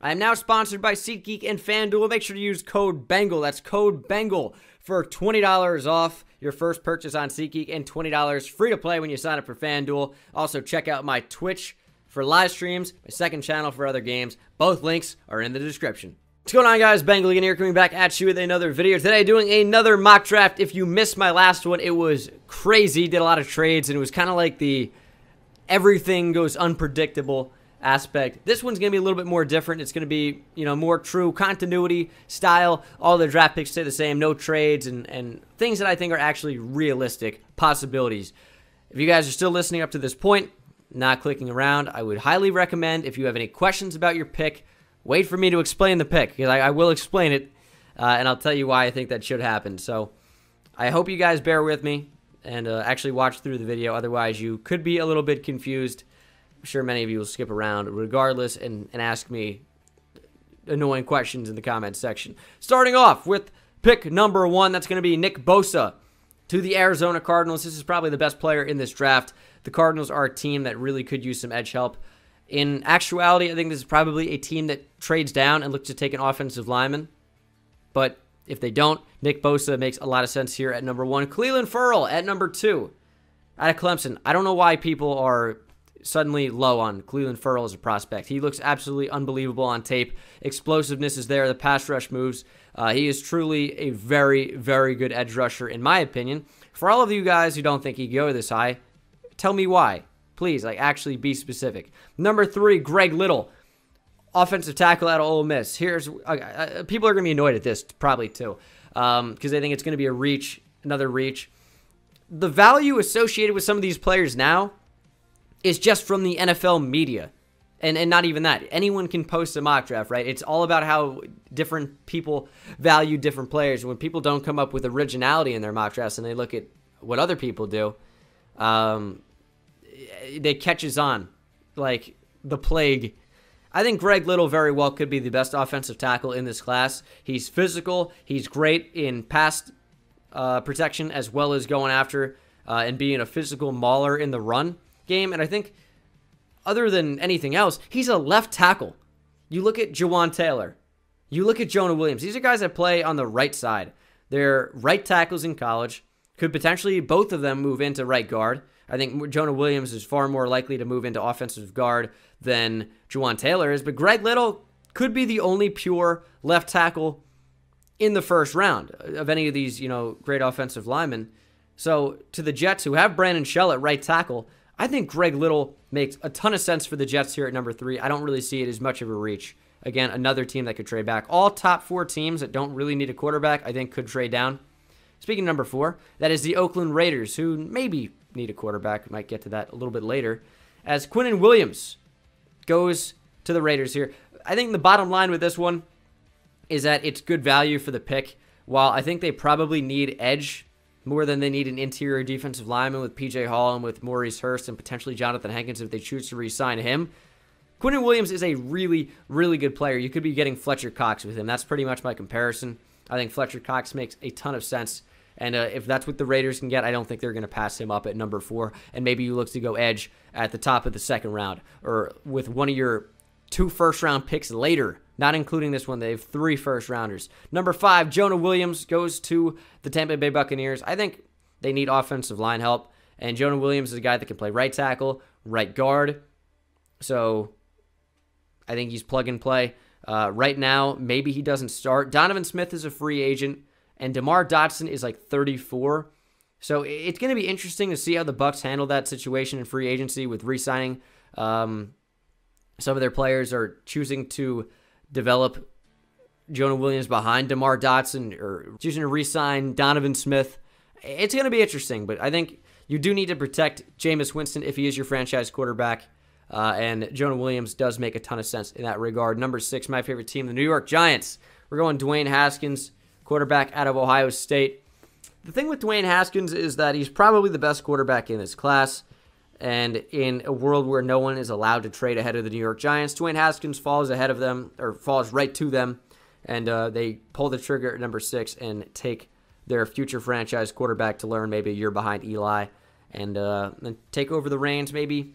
I am now sponsored by SeatGeek and FanDuel. Make sure to use code BENGAL. That's code BENGAL for $20 off your first purchase on SeatGeek and $20 free to play when you sign up for FanDuel. Also, check out my Twitch for live streams, my second channel for other games. Both links are in the description. What's going on, guys? Bengal again here, coming back at you with another video. Today, doing another mock draft. If you missed my last one, it was crazy. Did a lot of trades, and it was kind of like the everything goes unpredictable aspect. This one's going to be a little bit more different. It's going to be, you know, more true continuity style. All the draft picks stay the same, no trades, and, and things that I think are actually realistic possibilities. If you guys are still listening up to this point, not clicking around, I would highly recommend if you have any questions about your pick, wait for me to explain the pick because I, I, will explain it uh, and I'll tell you why I think that should happen. So I hope you guys bear with me and uh, actually watch through the video. Otherwise, you could be a little bit confused. Sure many of you will skip around regardless and, and ask me annoying questions in the comments section. Starting off with pick number one, that's going to be Nick Bosa to the Arizona Cardinals. This is probably the best player in this draft. The Cardinals are a team that really could use some edge help. In actuality, I think this is probably a team that trades down and looks to take an offensive lineman. But if they don't, Nick Bosa makes a lot of sense here at number one. Clelin Ferrell at number two out of Clemson. I don't know why people are suddenly low on Clelin Ferrell as a prospect. He looks absolutely unbelievable on tape. Explosiveness is there. The pass rush moves. Uh, he is truly a very, very good edge rusher, in my opinion. For all of you guys who don't think he go this high, tell me why. Please, like, actually be specific. Number three, Greg Little, offensive tackle out of Ole Miss. Here's uh, uh, people are going to be annoyed at this probably too, because um, they think it's going to be a reach, another reach. The value associated with some of these players now is just from the NFL media. And, and not even that. Anyone can post a mock draft, right? It's all about how different people value different players. When people don't come up with originality in their mock drafts and they look at what other people do, um, it catches on like the plague. I think Greg Little very well could be the best offensive tackle in this class. He's physical. He's great in pass uh, protection as well as going after uh, and being a physical mauler in the run game. And I think, other than anything else, he's a left tackle. You look at Jawaan Taylor. You look at Jonah Williams. These are guys that play on the right side. They're right tackles in college. Could potentially both of them move into right guard. I think Jonah Williams is far more likely to move into offensive guard than Jawaan Taylor is. But Greg Little could be the only pure left tackle in the first round of any of these, you know, great offensive linemen. So to the Jets who have Brandon Shell at right tackle, I think Greg Little makes a ton of sense for the Jets here at number three. I don't really see it as much of a reach. Again, another team that could trade back. All top four teams that don't really need a quarterback, I think, could trade down. Speaking of number four, that is the Oakland Raiders, who maybe need a quarterback. We might get to that a little bit later. As Quinnen Williams goes to the Raiders here. I think the bottom line with this one is that it's good value for the pick. While I think they probably need edge more than they need an interior defensive lineman with PJ Hall and with Maurice Hurst and potentially Jonathan Hankins if they choose to re-sign him. Quinnen Williams is a really, really good player. You could be getting Fletcher Cox with him. That's pretty much my comparison. I think Fletcher Cox makes a ton of sense. And uh, if that's what the Raiders can get, I don't think they're going to pass him up at number four. And maybe you look to go edge at the top of the second round or with one of your two first round picks later, not including this one. They have three first rounders. Number five, Jonah Williams goes to the Tampa Bay Buccaneers. I think they need offensive line help. And Jonah Williams is a guy that can play right tackle, right guard. So I think he's plug and play. Uh, right now, maybe he doesn't start. Donovan Smith is a free agent and DeMar Dotson is like 34. So it's going to be interesting to see how the Bucks handle that situation in free agency with re-signing. Um, some of their players are choosing to develop Jonah Williams behind DeMar Dotson or choosing to re-sign Donovan Smith. It's going to be interesting, but I think you do need to protect Jameis Winston if he is your franchise quarterback. Uh, and Jonah Williams does make a ton of sense in that regard. Number six, my favorite team, the New York Giants. We're going Dwayne Haskins quarterback out of Ohio State. The thing with Dwayne Haskins is that he's probably the best quarterback in this class. And in a world where no one is allowed to trade ahead of the New York Giants, Dwayne Haskins falls ahead of them, or falls right to them, and uh, they pull the trigger at number six and take their future franchise quarterback to learn maybe a year behind Eli, and uh, take over the reins maybe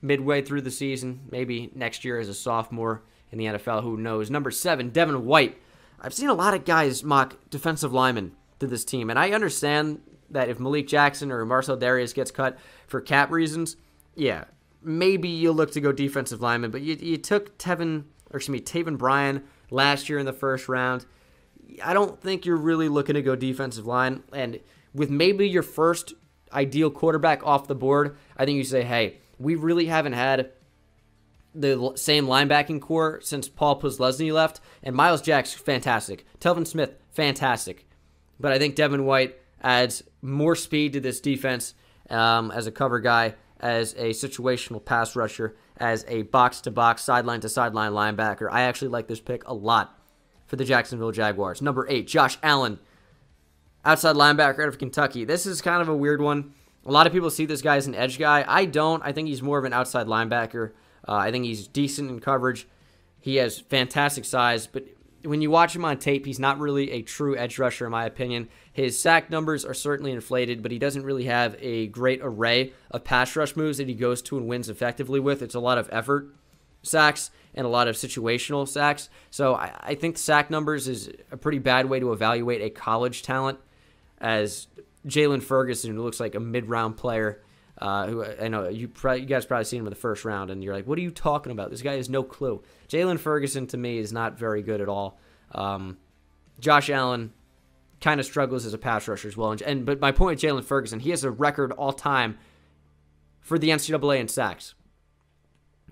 midway through the season, maybe next year as a sophomore in the NFL. Who knows? Number seven, Devin White. I've seen a lot of guys mock defensive linemen to this team, and I understand that if Malik Jackson or Marcell Dareus gets cut for cap reasons, yeah, maybe you'll look to go defensive lineman. But you, you took Tevin, or excuse me, Taven Bryan last year in the first round. I don't think you're really looking to go defensive line. And with maybe your first ideal quarterback off the board, I think you say, hey, we really haven't had the same linebacking core since Paul Posluszny left. And Myles Jack's fantastic. Telvin Smith, fantastic. But I think Devin White adds more speed to this defense um, as a cover guy, as a situational pass rusher, as a box to box, sideline to sideline linebacker. I actually like this pick a lot for the Jacksonville Jaguars. Number eight, Josh Allen, outside linebacker out of Kentucky. This is kind of a weird one. A lot of people see this guy as an edge guy. I don't. I think he's more of an outside linebacker. Uh, I think he's decent in coverage. He has fantastic size, but when you watch him on tape, he's not really a true edge rusher, in my opinion. His sack numbers are certainly inflated, but he doesn't really have a great array of pass rush moves that he goes to and wins effectively with. It's a lot of effort sacks and a lot of situational sacks. So I, I think sack numbers is a pretty bad way to evaluate a college talent, as Jaylon Ferguson, who looks like a mid-round player, uh, who I know you probably, you guys probably seen him in the first round, and you're like, what are you talking about? This guy has no clue. Jaylon Ferguson to me is not very good at all. Um, Josh Allen kind of struggles as a pass rusher as well. And, and but my point with Jaylon Ferguson, he has a record all time for the NCAA in sacks.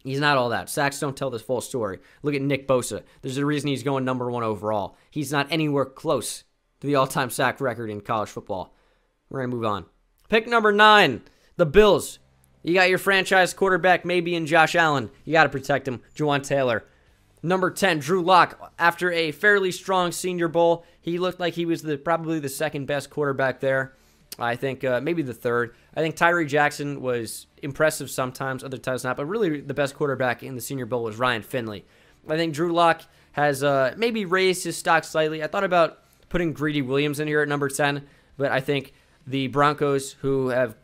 He's not all that. Sacks don't tell the full story. Look at Nick Bosa. There's a reason he's going number one overall. He's not anywhere close to the all-time sack record in college football. We're gonna move on. Pick number nine. The Bills. You got your franchise quarterback, maybe in Josh Allen. You got to protect him. Jawaan Taylor. Number 10, Drew Lock. After a fairly strong senior bowl, he looked like he was the probably the second best quarterback there. I think uh, maybe the third. I think Tyree Jackson was impressive sometimes, other times not. But really, the best quarterback in the Senior Bowl was Ryan Finley. I think Drew Lock has uh, maybe raised his stock slightly. I thought about putting Greedy Williams in here at number 10, but I think the Broncos, who have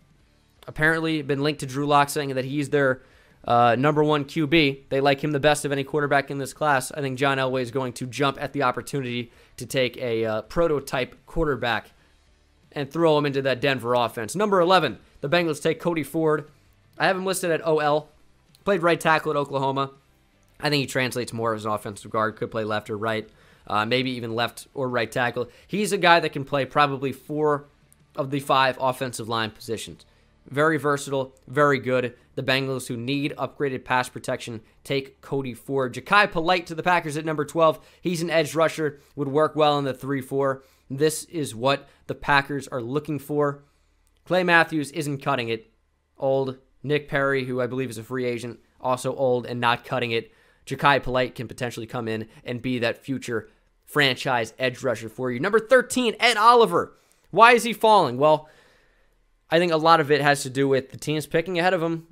apparently been linked to Drew Lock, saying that he's their uh, number one QB. They like him the best of any quarterback in this class. I think John Elway is going to jump at the opportunity to take a uh, prototype quarterback and throw him into that Denver offense. Number 11, the Bengals take Cody Ford. I have him listed at OL. Played right tackle at Oklahoma. I think he translates more as an offensive guard. Could play left or right, uh, maybe even left or right tackle. He's a guy that can play probably four of the five offensive line positions. Very versatile, very good. The Bengals, who need upgraded pass protection, take Cody Ford. Jachai Polite to the Packers at number 12. He's an edge rusher, would work well in the 3 4. This is what the Packers are looking for. Clay Matthews isn't cutting it. Old. Nick Perry, who I believe is a free agent, also old and not cutting it. Jachai Polite can potentially come in and be that future franchise edge rusher for you. Number 13, Ed Oliver. Why is he falling? Well, I think a lot of it has to do with the teams picking ahead of them.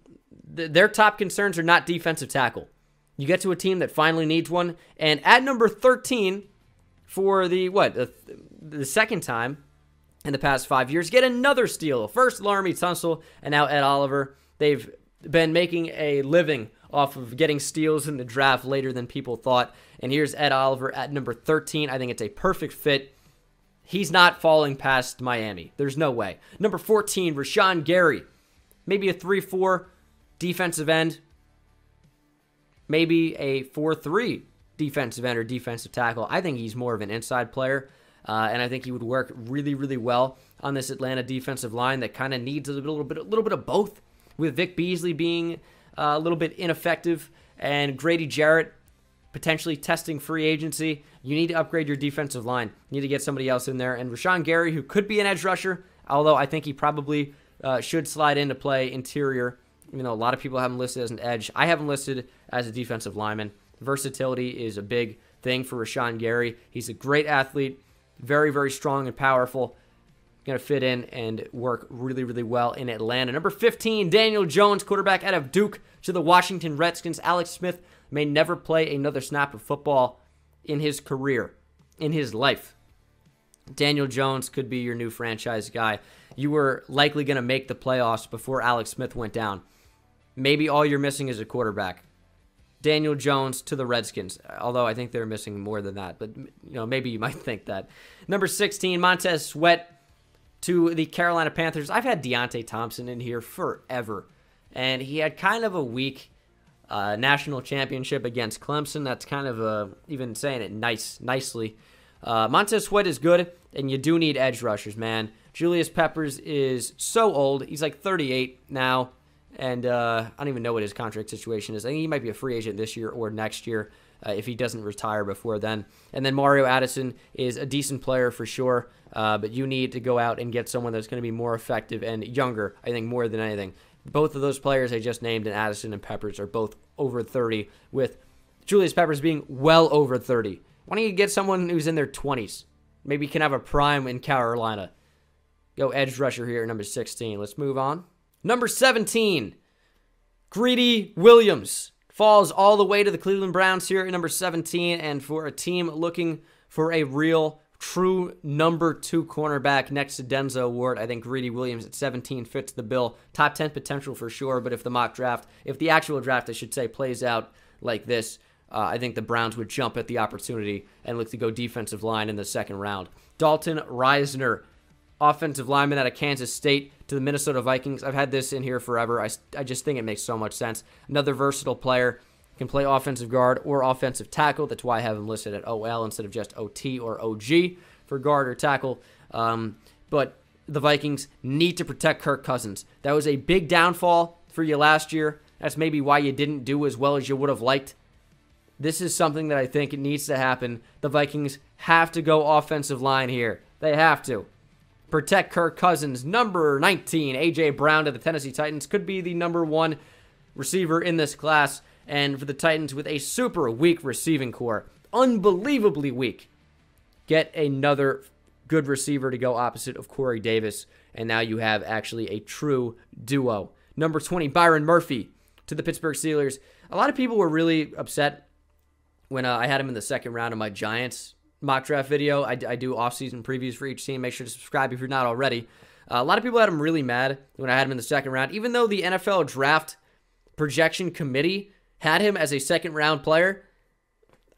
Their top concerns are not defensive tackle. You get to a team that finally needs one, and at number 13 for the what the, the second time in the past five years, get another steal. First Laremy Tunsil, and now Ed Oliver. They've been making a living off of getting steals in the draft later than people thought. And here's Ed Oliver at number 13. I think it's a perfect fit He's not falling past Miami. There's no way. Number 14, Rashan Gary. Maybe a 3 4 defensive end. Maybe a 4 3 defensive end or defensive tackle. I think he's more of an inside player. Uh, and I think he would work really, really well on this Atlanta defensive line that kind of needs a little bit, a little bit of both. With Vic Beasley being uh, a little bit ineffective and Grady Jarrett potentially testing free agency, you need to upgrade your defensive line. You need to get somebody else in there. And Rashan Gary, who could be an edge rusher, although I think he probably uh, should slide into play interior. You know, a lot of people have him listed as an edge. I have him listed as a defensive lineman. Versatility is a big thing for Rashan Gary. He's a great athlete, very, very strong and powerful. Going to fit in and work really, really well in Atlanta. Number 15, Daniel Jones, quarterback out of Duke to the Washington Redskins. Alex Smith may never play another snap of football in his career, in his life. Daniel Jones could be your new franchise guy. You were likely going to make the playoffs before Alex Smith went down. Maybe all you're missing is a quarterback. Daniel Jones to the Redskins. Although I think they're missing more than that, but you know maybe you might think that. Number 16, Montez Sweat to the Carolina Panthers. I've had Deionte Thompson in here forever, and he had kind of a weak uh, national championship against Clemson. That's kind of a, even saying it nice nicely. Uh, Montez Sweat is good, and you do need edge rushers, man. Julius Peppers is so old. He's like 38 now, and uh, I don't even know what his contract situation is. I think he might be a free agent this year or next year uh, if he doesn't retire before then. And then Mario Addison is a decent player for sure, uh, but you need to go out and get someone that's going to be more effective and younger, I think, more than anything. Both of those players I just named, and Addison and Peppers, are both over 30, with Julius Peppers being well over 30. Why don't you get someone who's in their 20s? Maybe can have a prime in Carolina. Go edge rusher here at number 16. Let's move on. Number 17, Greedy Williams falls all the way to the Cleveland Browns here at number 17. And for a team looking for a real, true number two cornerback next to Denzel Ward, I think Greedy Williams at 17 fits the bill. Top 10 potential for sure. But if the mock draft, if the actual draft, I should say, plays out like this, uh, I think the Browns would jump at the opportunity and look to go defensive line in the second round. Dalton Risner, offensive lineman out of Kansas State to the Minnesota Vikings. I've had this in here forever. I, I just think it makes so much sense. Another versatile player. Can play offensive guard or offensive tackle. That's why I have him listed at OL instead of just OT or OG for guard or tackle. Um, but the Vikings need to protect Kirk Cousins. That was a big downfall for you last year. That's maybe why you didn't do as well as you would have liked. This is something that I think it needs to happen. The Vikings have to go offensive line here. They have to. Protect Kirk Cousins. Number 19, A.J. Brown to the Tennessee Titans. Could be the number one receiver in this class. And for the Titans, with a super weak receiving core, unbelievably weak, get another good receiver to go opposite of Corey Davis. And now you have actually a true duo. Number 20, Byron Murphy to the Pittsburgh Steelers. A lot of people were really upset when uh, I had him in the second round of my Giants mock draft video. I, I do off-season previews for each team. Make sure to subscribe if you're not already. Uh, a lot of people had him really mad when I had him in the second round, even though the NFL draft projection committee had him as a second round player.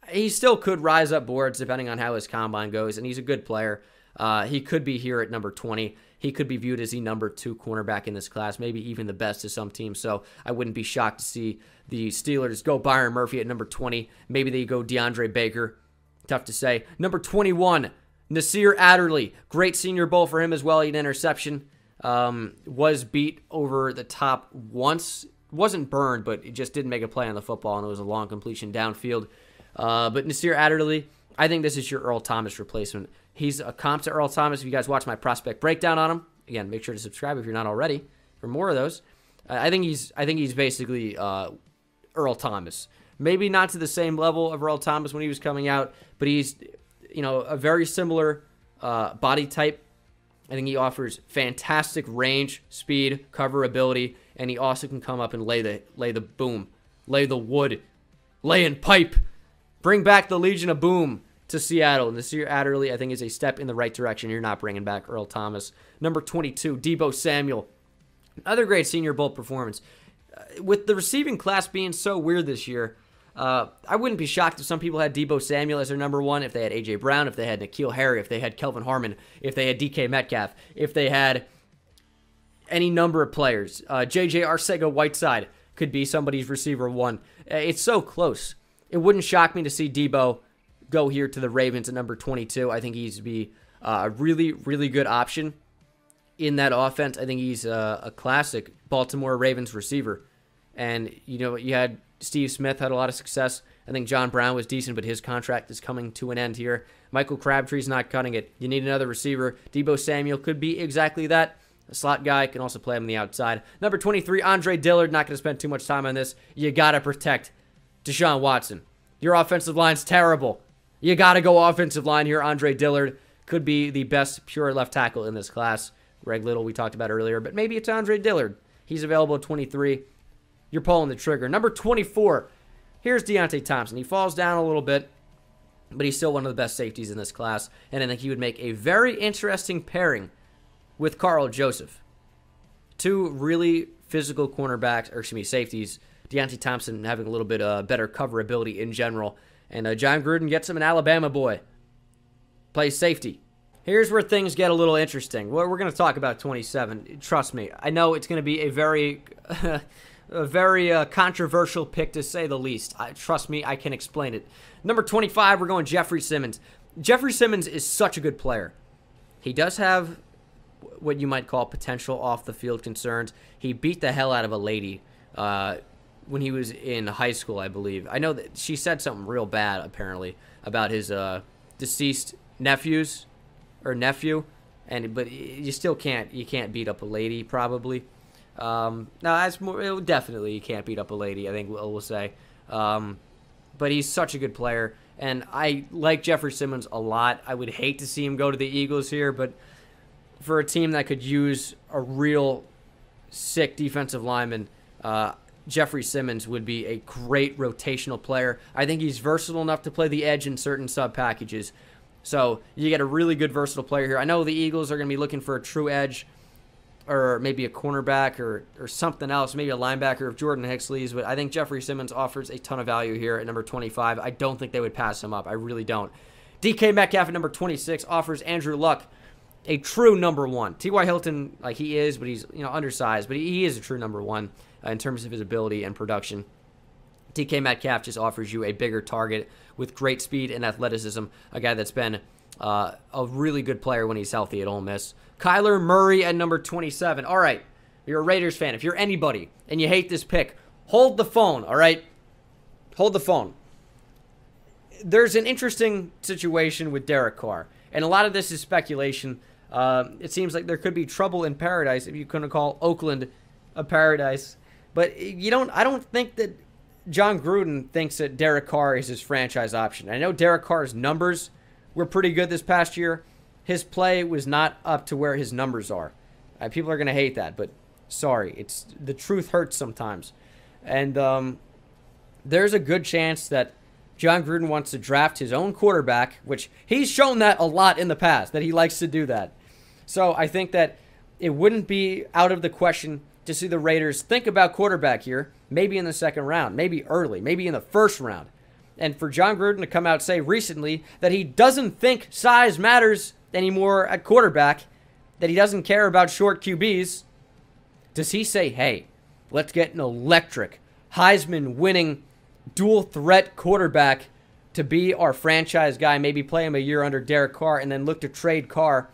He still could rise up boards depending on how his combine goes, and he's a good player. Uh, he could be here at number 20. He could be viewed as the number two cornerback in this class, maybe even the best of some teams. So I wouldn't be shocked to see the Steelers go Byron Murphy at number 20. Maybe they go DeAndre Baker Tough to say. Number 21, Nasir Adderley. Great senior bowl for him as well. He had an interception. Um, was beat over the top once. Wasn't burned, but it just didn't make a play on the football, and it was a long completion downfield. Uh, but Nasir Adderley, I think this is your Earl Thomas replacement. He's a comp to Earl Thomas. If you guys watch my prospect breakdown on him, again, make sure to subscribe if you're not already for more of those. I think he's I think he's basically uh, Earl Thomas. Maybe not to the same level of Earl Thomas when he was coming out, but he's, you know, a very similar uh, body type. I think he offers fantastic range, speed, cover ability, and he also can come up and lay the lay the boom, lay the wood, lay in pipe, bring back the Legion of Boom to Seattle. And this year, Adderley, I think, is a step in the right direction. You're not bringing back Earl Thomas. Number 22, Deebo Samuel. Another great Senior Bowl performance. Uh, with the receiving class being so weird this year, uh, I wouldn't be shocked if some people had Deebo Samuel as their number one, if they had A.J. Brown, if they had N'Keal Harry, if they had Kelvin Harmon, if they had DK Metcalf, if they had any number of players. Uh, J.J. Arcega Whiteside could be somebody's receiver one. Uh, it's so close. It wouldn't shock me to see Deebo go here to the Ravens at number 22. I think he's be uh, a really, really good option in that offense. I think he's a, a classic Baltimore Ravens receiver. And, you know, you had Steve Smith had a lot of success. I think John Brown was decent, but his contract is coming to an end here. Michael Crabtree's not cutting it. You need another receiver. Deebo Samuel could be exactly that. A slot guy can also play him on the outside. Number 23, Andre Dillard. Not going to spend too much time on this. You got to protect Deshaun Watson. Your offensive line's terrible. You got to go offensive line here. Andre Dillard could be the best pure left tackle in this class. Greg Little, we talked about earlier, but maybe it's Andre Dillard. He's available at 23 you're pulling the trigger. Number 24, here's Deionte Thompson. He falls down a little bit, but he's still one of the best safeties in this class. And I think he would make a very interesting pairing with Karl Joseph. Two really physical cornerbacks, or excuse me, safeties Deionte Thompson having a little bit uh, better cover ability in general. And uh, Jon Gruden gets him an Alabama boy. Plays safety. Here's where things get a little interesting. We're, we're going to talk about 27. Trust me. I know it's going to be a very, a very uh, controversial pick to say the least. I, trust me, I can explain it. Number 25, we're going Jeffrey Simmons. Jeffrey Simmons is such a good player. He does have what you might call potential off the field concerns. He beat the hell out of a lady uh, when he was in high school, I believe. I know that she said something real bad apparently about his uh, deceased nephews or nephew, and but you still can't you can't beat up a lady probably. Um, no, that's more definitely you can't beat up a lady. I think we'll, we'll say, um, but he's such a good player, and I like Jeffrey Simmons a lot. I would hate to see him go to the Eagles here, but for a team that could use a real sick defensive lineman, uh, Jeffrey Simmons would be a great rotational player. I think he's versatile enough to play the edge in certain sub packages. So you get a really good versatile player here. I know the Eagles are going to be looking for a true edge or maybe a cornerback or, or something else, maybe a linebacker if Jordan Hicks leaves, but I think Jeffrey Simmons offers a ton of value here at number 25. I don't think they would pass him up. I really don't. DK Metcalf at number 26 offers Andrew Luck a true number one. T.Y. Hilton, like he is, but he's you know undersized, but he, is a true number one uh, in terms of his ability and production. DK Metcalf just offers you a bigger target with great speed and athleticism. A guy that's been uh, a really good player when he's healthy at Ole Miss. Kyler Murray at number 27. All right, you're a Raiders fan. If you're anybody and you hate this pick, hold the phone. All right, hold the phone. There's an interesting situation with Derek Carr, and a lot of this is speculation. Uh, it seems like there could be trouble in paradise if you couldn't call Oakland a paradise. But you don't. I don't think that Jon Gruden thinks that Derek Carr is his franchise option. I know Derek Carr's numbers were pretty good this past year. His play was not up to where his numbers are. Uh, people are going to hate that, but sorry, it's the truth hurts sometimes. And um, there's a good chance that Jon Gruden wants to draft his own quarterback, which he's shown that a lot in the past that he likes to do that. So I think that it wouldn't be out of the question to see the Raiders think about quarterback here, maybe in the second round, maybe early, maybe in the first round. And for Jon Gruden to come out say recently that he doesn't think size matters anymore at quarterback, that he doesn't care about short QBs, does he say, hey, let's get an electric, Heisman winning, dual threat quarterback to be our franchise guy, maybe play him a year under Derek Carr, and then look to trade Carr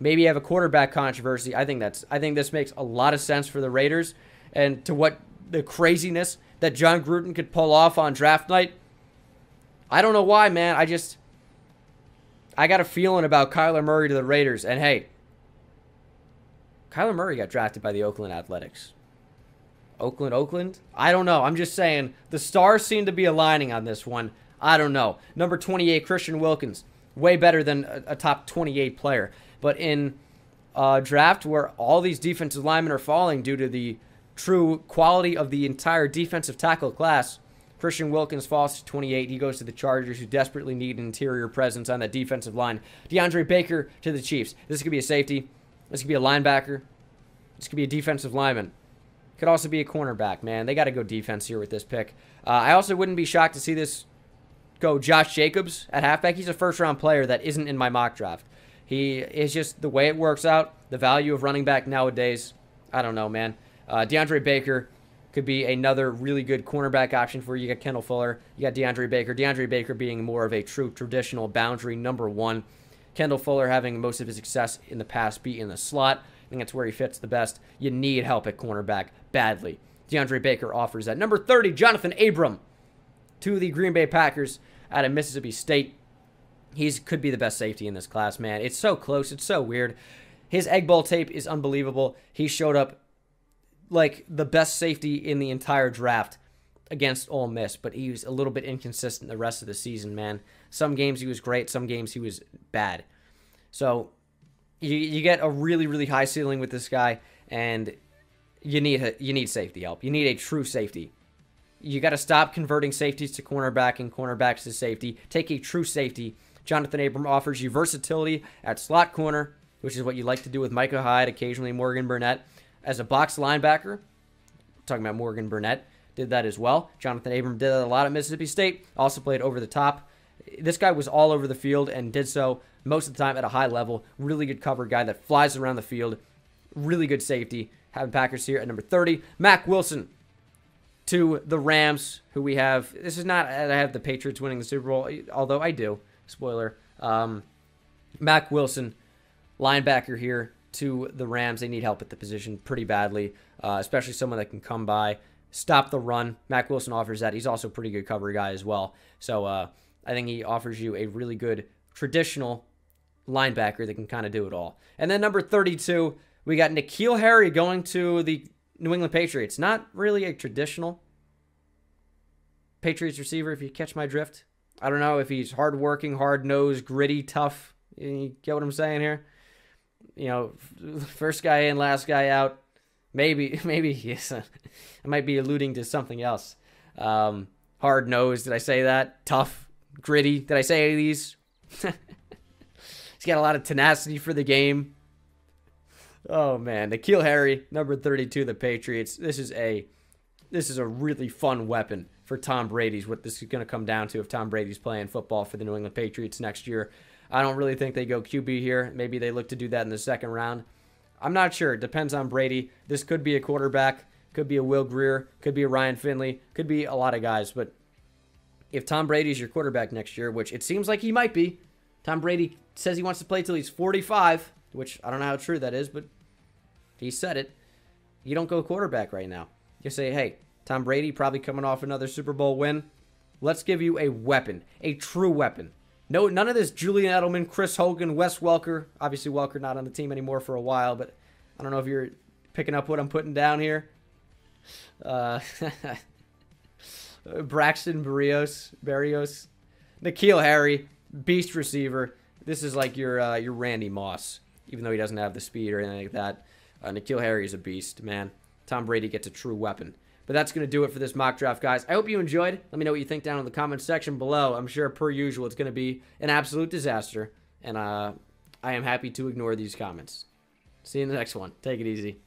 maybe have a quarterback controversy. I think that's I think this makes a lot of sense for the Raiders and to what the craziness that Jon Gruden could pull off on draft night. I don't know why, man. I just I got a feeling about Kyler Murray to the Raiders. And hey, Kyler Murray got drafted by the Oakland Athletics. Oakland, Oakland? I don't know. I'm just saying the stars seem to be aligning on this one. I don't know. Number 28, Christian Wilkins. Way better than a, a top 28 player. But in a draft where all these defensive linemen are falling due to the true quality of the entire defensive tackle class, Christian Wilkins falls to 28. He goes to the Chargers, who desperately need an interior presence on that defensive line. DeAndre Baker to the Chiefs. This could be a safety. This could be a linebacker. This could be a defensive lineman. Could also be a cornerback, man. They got to go defense here with this pick. Uh, I also wouldn't be shocked to see this go Josh Jacobs at halfback. He's a first round player that isn't in my mock draft. He is just the way it works out. The value of running back nowadays, I don't know, man. Uh, DeAndre Baker could be another really good cornerback option for you. You got Kendall Fuller, you got DeAndre Baker. DeAndre Baker being more of a true traditional boundary number one. Kendall Fuller having most of his success in the past be in the slot. I think that's where he fits the best. You need help at cornerback badly. DeAndre Baker offers that. Number 30, Johnathan Abram to the Green Bay Packers out of Mississippi State. He's could be the best safety in this class, man. It's so close. It's so weird. His Egg Bowl tape is unbelievable. He showed up like the best safety in the entire draft against Ole Miss, but he was a little bit inconsistent the rest of the season, man. Some games he was great, some games he was bad. So you, you get a really, really high ceiling with this guy, and you need a, you need safety help. You need a true safety. You got to stop converting safeties to cornerback and cornerbacks to safety. Take a true safety Johnathan Abram offers you versatility at slot corner, which is what you like to do with Micah Hyde, occasionally Morgan Burnett. As a box linebacker, talking about Morgan Burnett, did that as well. Johnathan Abram did that a lot at Mississippi State. Also played over the top. This guy was all over the field and did so most of the time at a high level. Really good cover guy that flies around the field. Really good safety. Having Packers here at number 30. Mack Wilson to the Rams, who we have. This is not, I have the Patriots winning the Super Bowl, although I do. Spoiler. Um, Mack Wilson, linebacker here to the Rams. They need help at the position pretty badly, uh, especially someone that can come by, stop the run. Mack Wilson offers that. He's also a pretty good cover guy as well. So uh, I think he offers you a really good traditional linebacker that can kind of do it all. And then number 32, we got N'Keal Harry going to the New England Patriots. Not really a traditional Patriots receiver, if you catch my drift. I don't know if he's hardworking, hard nosed, gritty, tough. You get what I'm saying here? You know, first guy in, last guy out. Maybe, maybe yes, I might be alluding to something else. Um, hard nosed. Did I say that? Tough, gritty. Did I say any of these? He's got a lot of tenacity for the game. Oh man, N'Keal Harry, number 32, the Patriots. This is a this is a really fun weapon for Tom Brady's what this is going to come down to if Tom Brady's playing football for the New England Patriots next year. I don't really think they go QB here. Maybe they look to do that in the second round. I'm not sure. It depends on Brady. This could be a quarterback, could be a Will Grier, could be a Ryan Finley, could be a lot of guys. But if Tom Brady's your quarterback next year, which it seems like he might be, Tom Brady says he wants to play till he's 45, which I don't know how true that is, but he said it. You don't go quarterback right now. You say, hey, Tom Brady probably coming off another Super Bowl win. Let's give you a weapon, a true weapon. No, none of this Julian Edelman, Chris Hogan, Wes Welker. Obviously, Welker not on the team anymore for a while, but I don't know if you're picking up what I'm putting down here. Uh, Braxton Berrios, Berrios, N'Keal Harry, beast receiver. This is like your uh, your Randy Moss, even though he doesn't have the speed or anything like that. Uh, N'Keal Harry is a beast, man. Tom Brady gets a true weapon. But that's going to do it for this mock draft, guys. I hope you enjoyed. Let me know what you think down in the comments section below. I'm sure, per usual, it's going to be an absolute disaster. And uh, I am happy to ignore these comments. See you in the next one. Take it easy.